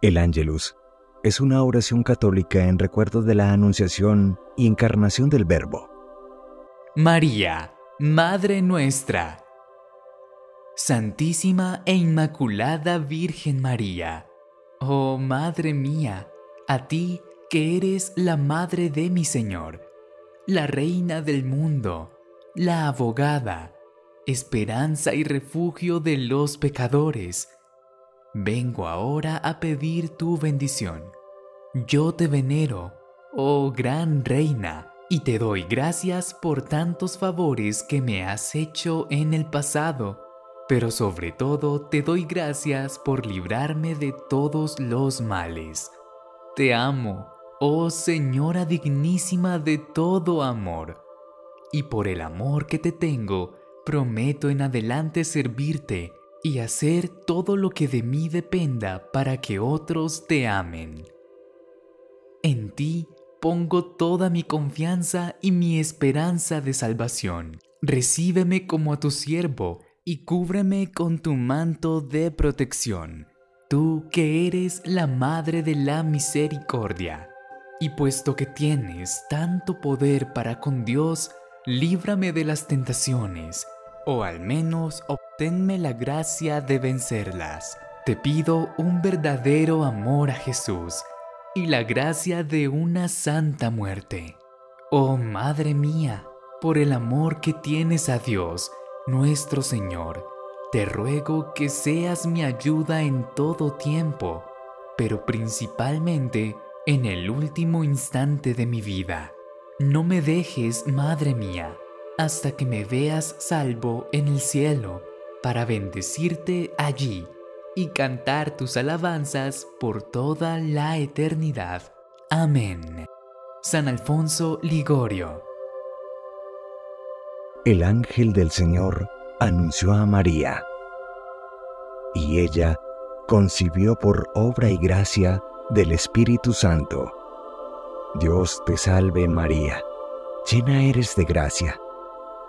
El Ángelus es una oración católica en recuerdo de la anunciación y encarnación del Verbo. María, Madre nuestra. Santísima e Inmaculada Virgen María, oh Madre mía, a ti que eres la Madre de mi Señor, la Reina del mundo, la abogada, esperanza y refugio de los pecadores, vengo ahora a pedir tu bendición. Yo te venero, oh gran Reina, y te doy gracias por tantos favores que me has hecho en el pasado, pero sobre todo te doy gracias por librarme de todos los males. Te amo, oh Señora dignísima de todo amor, y por el amor que te tengo, prometo en adelante servirte y hacer todo lo que de mí dependa para que otros te amen. En ti pongo toda mi confianza y mi esperanza de salvación. Recíbeme como a tu siervo y cúbreme con tu manto de protección, tú que eres la Madre de la Misericordia. Y puesto que tienes tanto poder para con Dios, líbrame de las tentaciones, o al menos obténme la gracia de vencerlas. Te pido un verdadero amor a Jesús y la gracia de una santa muerte. Oh Madre mía, por el amor que tienes a Dios, nuestro Señor, te ruego que seas mi ayuda en todo tiempo, pero principalmente en el último instante de mi vida. No me dejes, Madre mía, hasta que me veas salvo en el cielo, para bendecirte allí y cantar tus alabanzas por toda la eternidad. Amén. San Alfonso Ligorio. El ángel del Señor anunció a María, y ella concibió por obra y gracia del Espíritu Santo. Dios te salve María, llena eres de gracia,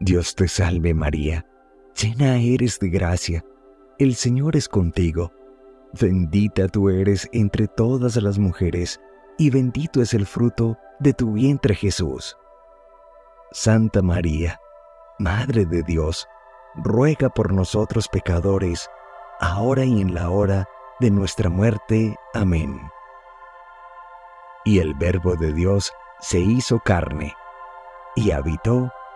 Dios te salve María, llena eres de gracia, el Señor es contigo, bendita tú eres entre todas las mujeres, y bendito es el fruto de tu vientre Jesús. Santa María, Madre de Dios, ruega por nosotros pecadores, ahora y en la hora de nuestra muerte. Amén. Y el Verbo de Dios se hizo carne, y habitó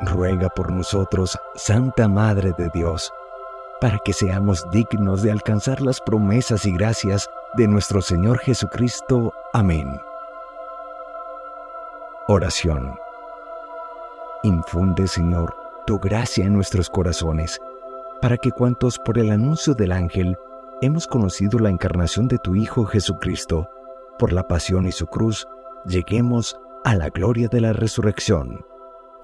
Ruega por nosotros, Santa Madre de Dios, para que seamos dignos de alcanzar las promesas y gracias de nuestro Señor Jesucristo. Amén. Oración. Infunde, Señor, tu gracia en nuestros corazones, para que cuantos por el anuncio del ángel hemos conocido la encarnación de tu Hijo Jesucristo, por la pasión y su cruz, lleguemos a la gloria de la resurrección